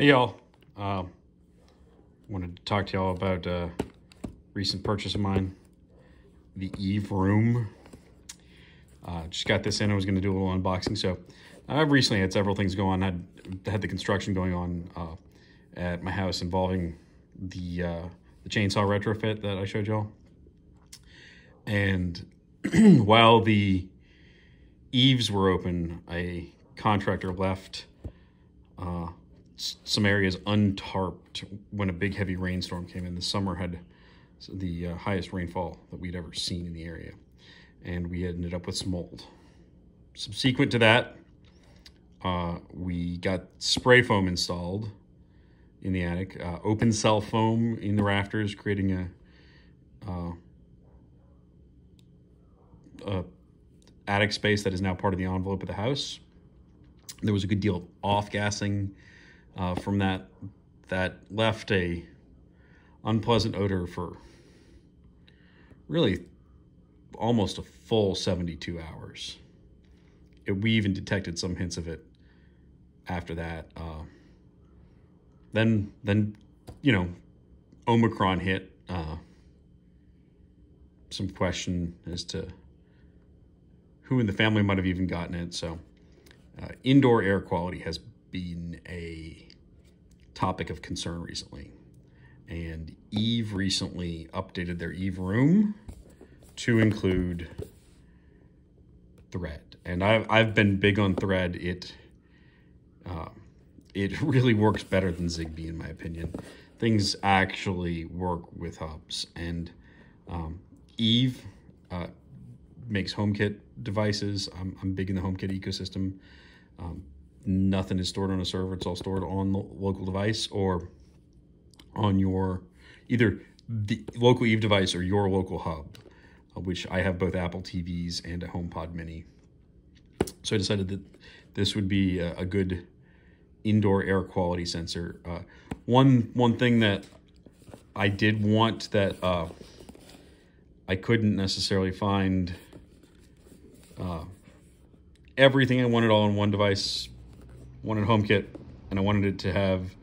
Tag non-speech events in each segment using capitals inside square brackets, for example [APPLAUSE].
Hey y'all, uh, wanted to talk to y'all about a uh, recent purchase of mine, the Eve Room. Uh, just got this in, I was gonna do a little unboxing. So I've recently had several things go on. I had, the construction going on uh, at my house involving the, uh, the chainsaw retrofit that I showed y'all. And [CLEARS THROAT] while the eaves were open, a contractor left uh, some areas untarped when a big heavy rainstorm came in. The summer had the uh, highest rainfall that we'd ever seen in the area. And we ended up with some mold. Subsequent to that, uh, we got spray foam installed in the attic, uh, open cell foam in the rafters, creating a, uh, a attic space that is now part of the envelope of the house. There was a good deal of off-gassing uh, from that that left a unpleasant odor for really almost a full 72 hours. It, we even detected some hints of it after that. Uh, then, then, you know, Omicron hit. Uh, some question as to who in the family might have even gotten it. So, uh, indoor air quality has been a topic of concern recently. And Eve recently updated their Eve room to include Thread. And I've, I've been big on Thread. It, uh, it [LAUGHS] really works better than Zigbee, in my opinion. Things actually work with hubs. And um, Eve uh, makes HomeKit devices. I'm, I'm big in the HomeKit ecosystem. Um, nothing is stored on a server. It's all stored on the local device or on your either the local Eve device or your local hub, uh, which I have both Apple TVs and a HomePod Mini. So I decided that this would be a, good indoor air quality sensor. Uh, one one thing that I did want that uh, I couldn't necessarily find uh, everything I wanted all on one device wanted HomeKit, and I wanted it to have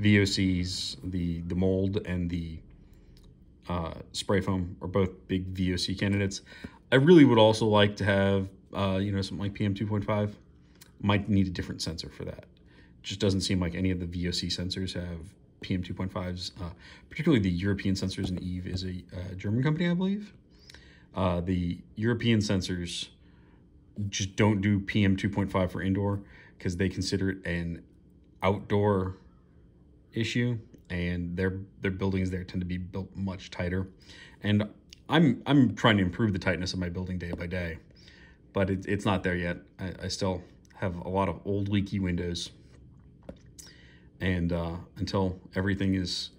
VOCs, the, the mold and the uh, spray foam are both big VOC candidates. I really would also like to have, uh, you know, something like PM 2.5. Might need a different sensor for that. Just doesn't seem like any of the VOC sensors have PM 2.5s. Uh, particularly the European sensors and Eve is a uh, German company, I believe. Uh, the European sensors just don't do PM 2.5 for indoor because they consider it an outdoor issue and their their buildings there tend to be built much tighter. And i'm i'm trying to improve the tightness of my building day by day but it, it's not there yet. I, I, still have a lot of old leaky windows. And uh, until everything is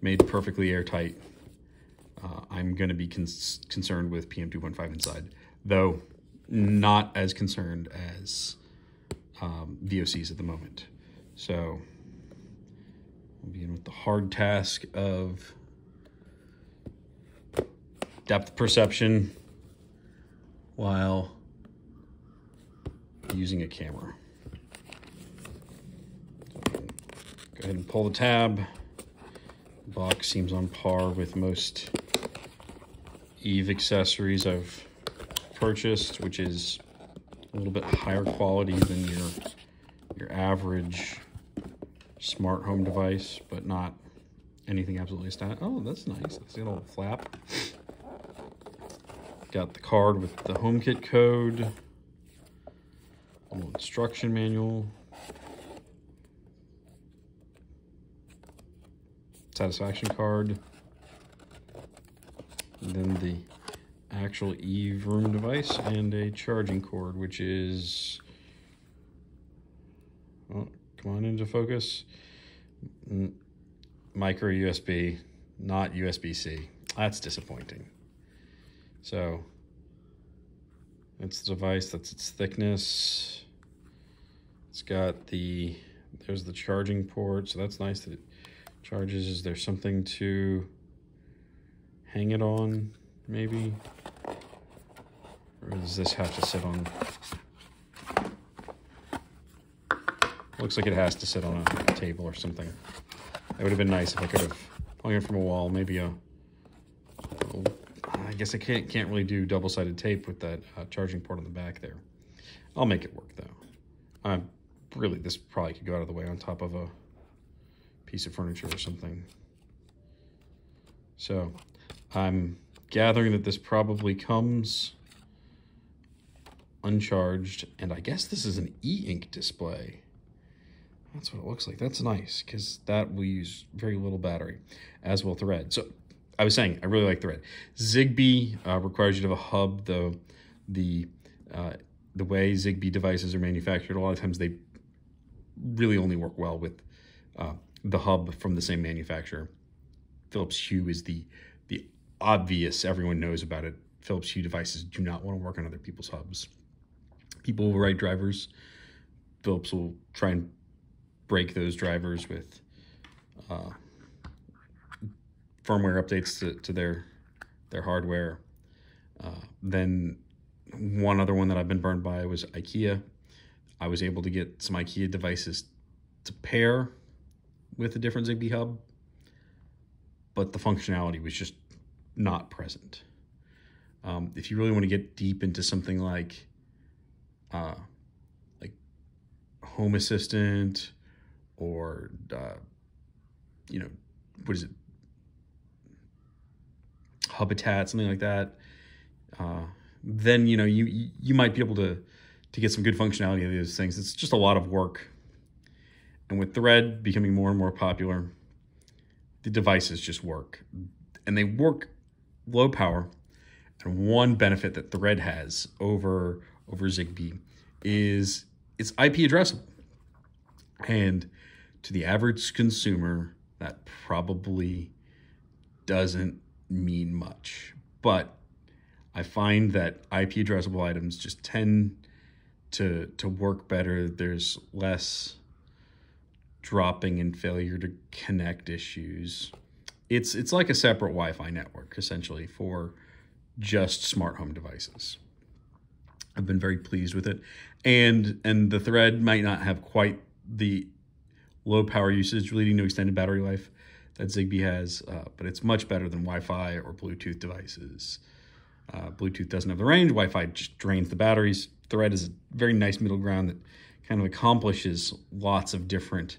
made perfectly airtight uh, i'm going to be concerned with pm 2.5 inside. Though not as concerned as um, VOCs at the moment. So we'll begin with the hard task of depth perception while using a camera. Go ahead and pull the tab. The box seems on par with most Eve accessories I've purchased, which is a little bit higher quality than your your average smart home device, but not anything absolutely stunning. Oh, that's nice. It's got a little flap. Got the card with the HomeKit code, little instruction manual, satisfaction card, and then the actual Eve room device and a charging cord, which is, oh, come on into focus, micro USB, not USB-C. That's disappointing. So that's the device, that's its thickness. It's got the, there's the charging port, so that's nice that it charges. Is there something to hang it on, maybe? Or does this have to sit on? Looks like it has to sit on a table or something. It would have been nice if I could have hung it from a wall, maybe a, I guess I can't, can't really do double-sided tape with that uh, charging port on the back there. I'll make it work though. Uh, really, this probably could go out of the way on top of a piece of furniture or something. So I'm gathering that this probably comes uncharged, and I guess this is an e-ink display. That's what it looks like. That's nice, because that will use very little battery, as will Thread. So I was saying, I really like Thread. Zigbee uh, requires you to have a hub, though the uh, the way Zigbee devices are manufactured, a lot of times they really only work well with uh, the hub from the same manufacturer. Philips Hue is the the obvious, everyone knows about it. Philips Hue devices do not want to work on other people's hubs. People will write drivers. Philips will try and break those drivers with uh, firmware updates to, to their their hardware. Uh, then one other one that I've been burned by was IKEA. I was able to get some IKEA devices to pair with a different Zigbee hub, but the functionality was just not present. Um, if you really want to get deep into something like uh, like Home Assistant or uh, you know what is it Hubitat something like that, uh, then you know you you might be able to to get some good functionality of these things. It's just a lot of work, and with Thread becoming more and more popular, the devices just work, and they work low power. And one benefit that Thread has over over Zigbee is it's IP addressable. And to the average consumer, that probably doesn't mean much. But I find that IP addressable items just tend to to work better. There's less dropping and failure to connect issues. It's it's like a separate Wi-Fi network essentially for just smart home devices. I've been very pleased with it. And and the thread might not have quite the low power usage leading to extended battery life that Zigbee has, uh, but it's much better than Wi-Fi or Bluetooth devices. Uh, Bluetooth doesn't have the range. Wi-Fi just drains the batteries. Thread is a very nice middle ground that kind of accomplishes lots of different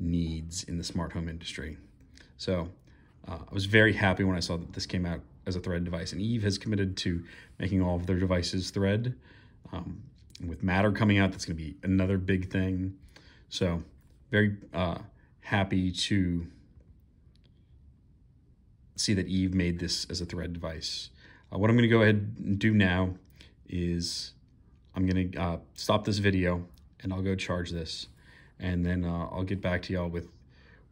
needs in the smart home industry. So uh, I was very happy when I saw that this came out as a Thread device. And Eve has committed to making all of their devices Thread. Um, with Matter coming out, that's going to be another big thing. So very uh, happy to see that Eve made this as a Thread device. Uh, what I'm going to go ahead and do now is I'm going to uh, stop this video and I'll go charge this. And then uh, I'll get back to y'all with,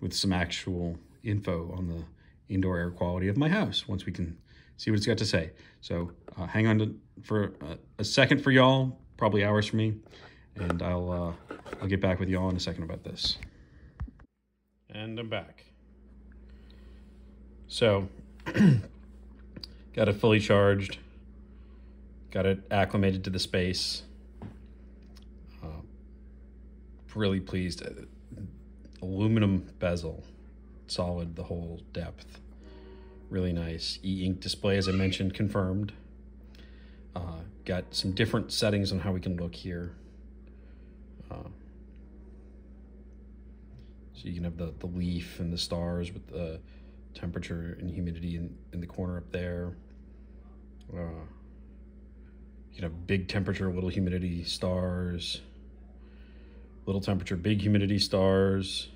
with some actual info on the indoor air quality of my house once we can see what it's got to say. So uh, hang on to, for a, a second for y'all, probably hours for me, and I'll uh, I'll get back with y'all in a second about this. And I'm back. So [CLEARS THROAT] got it fully charged, got it acclimated to the space. Uh, really pleased. Uh, aluminum bezel, solid the whole depth really nice. E-ink display, as I mentioned, confirmed. Uh, got some different settings on how we can look here. Uh, so you can have the, the leaf and the stars with the temperature and humidity in, in the corner up there. Uh, you can have big temperature, little humidity, stars. Little temperature, big humidity, stars.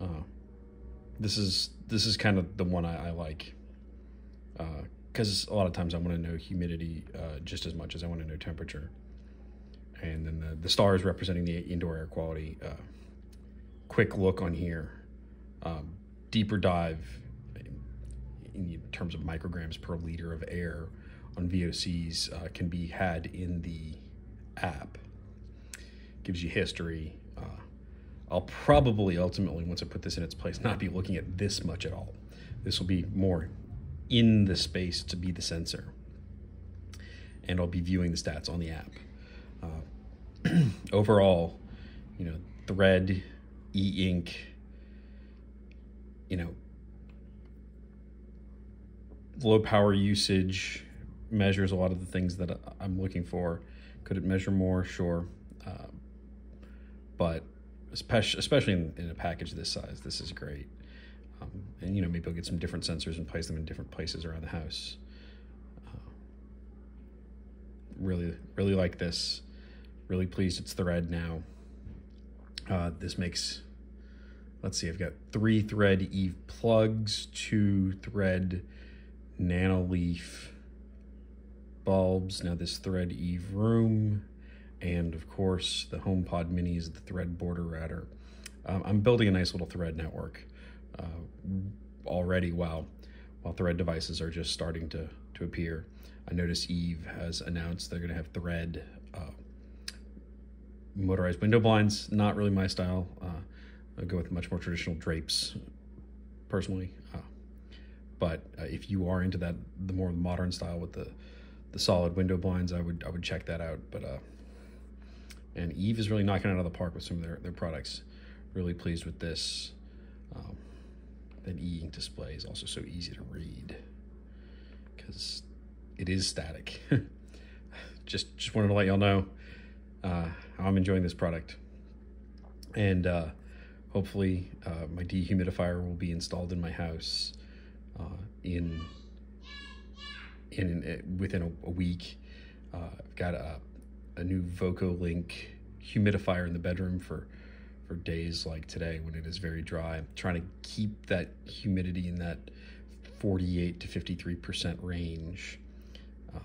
Uh, this is this is kind of the one I, I like because uh, a lot of times I want to know humidity uh, just as much as I want to know temperature. And then the, the stars representing the indoor air quality. Uh, quick look on here. Um, deeper dive in terms of micrograms per liter of air on VOCs uh, can be had in the app. Gives you history, uh, I'll probably ultimately, once I put this in its place, not be looking at this much at all. This will be more in the space to be the sensor. And I'll be viewing the stats on the app. Uh, [CLEARS THROAT] overall, you know, thread, e-ink, you know, low power usage measures a lot of the things that I'm looking for. Could it measure more? Sure. Uh, but especially, especially in, in, a package this size, this is great. Um, and, you know, maybe I'll get some different sensors and place them in different places around the house. Uh, really, really like this. Really pleased it's thread now. Uh, this makes, let's see, I've got three thread Eve plugs, two thread Nanoleaf bulbs. Now this thread Eve room, and of course the HomePod Minis, the thread border router. Um, I'm building a nice little thread network uh, already while, while thread devices are just starting to, to appear. I notice Eve has announced they're going to have thread uh, motorized window blinds. Not really my style. Uh, I go with much more traditional drapes, personally. Uh, but uh, if you are into that, the more modern style with the the solid window blinds, I would I would check that out. But uh, and Eve is really knocking it out of the park with some of their their products. Really pleased with this. Um, that e-ink display is also so easy to read because it is static. [LAUGHS] just just wanted to let y'all know uh, how I'm enjoying this product, and uh, hopefully uh, my dehumidifier will be installed in my house uh, in in, in within a, a week. Uh, I've got a, a new VOCOlinc humidifier in the bedroom for for days like today when it is very dry. I'm trying to keep that humidity in that 48 to 53 percent range. Uh,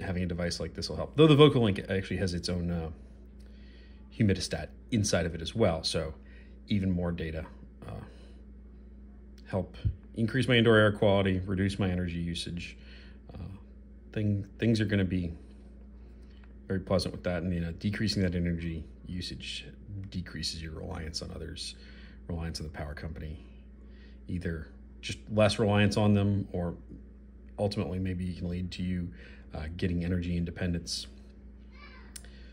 having a device like this will help. Though the VOCOlinc actually has its own uh, humidistat inside of it as well, so even more data uh, help increase my indoor air quality, reduce my energy usage. Uh, thing things are going to be very pleasant with that, and you know, decreasing that energy usage decreases your reliance on others, reliance on the power company, either just less reliance on them, or ultimately maybe can lead to you uh, getting energy independence.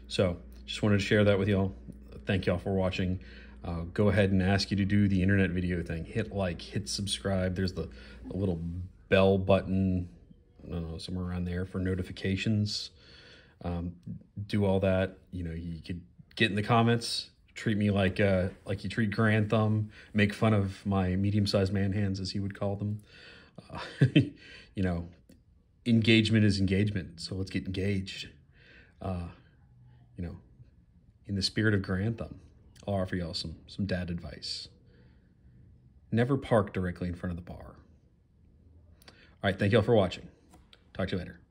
So, just wanted to share that with y'all. Thank y'all for watching uh, go ahead and ask you to do the internet video thing. Hit like, hit subscribe. There's the, the little bell button, I don't know, somewhere around there for notifications. Um, do all that. You know, you could get in the comments, treat me like uh, like you treat Grantham, make fun of my medium-sized man hands, as he would call them. Uh, [LAUGHS] you know, engagement is engagement, so let's get engaged. Uh, you know, in the spirit of Grantham. I'll offer y'all some, some dad advice. Never park directly in front of the bar. All right, thank y'all for watching. Talk to you later.